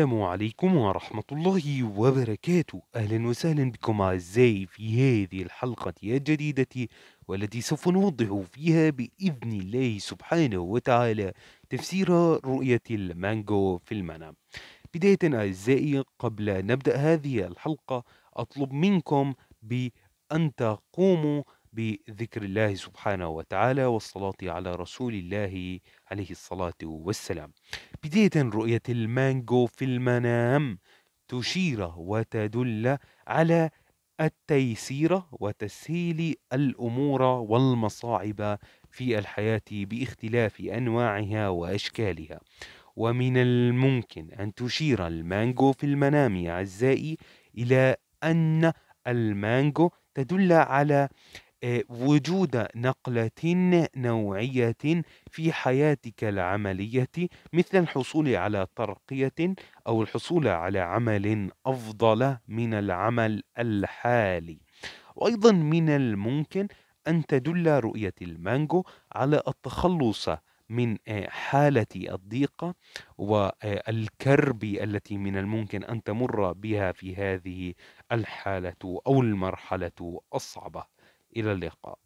السلام عليكم ورحمة الله وبركاته. أهلا وسهلا بكم أعزائي في هذه الحلقة الجديدة والتي سوف نوضح فيها بإذن الله سبحانه وتعالى تفسير رؤية المانجو في المنام. بداية أعزائي قبل نبدأ هذه الحلقة أطلب منكم بأن تقوموا بذكر الله سبحانه وتعالى والصلاة على رسول الله عليه الصلاة والسلام. بداية رؤية المانجو في المنام تشير وتدل على التيسير وتسهيل الأمور والمصاعب في الحياة باختلاف أنواعها وأشكالها. ومن الممكن أن تشير المانجو في المنام أعزائي إلى أن المانجو تدل على وجود نقلة نوعية في حياتك العملية مثل الحصول على ترقية أو الحصول على عمل أفضل من العمل الحالي. وأيضا من الممكن أن تدل رؤية المانجو على التخلص من آه، حالة الضيقة والكرب التي من الممكن أن تمر بها في هذه الحالة أو المرحلة الصعبة. إلى اللقاء.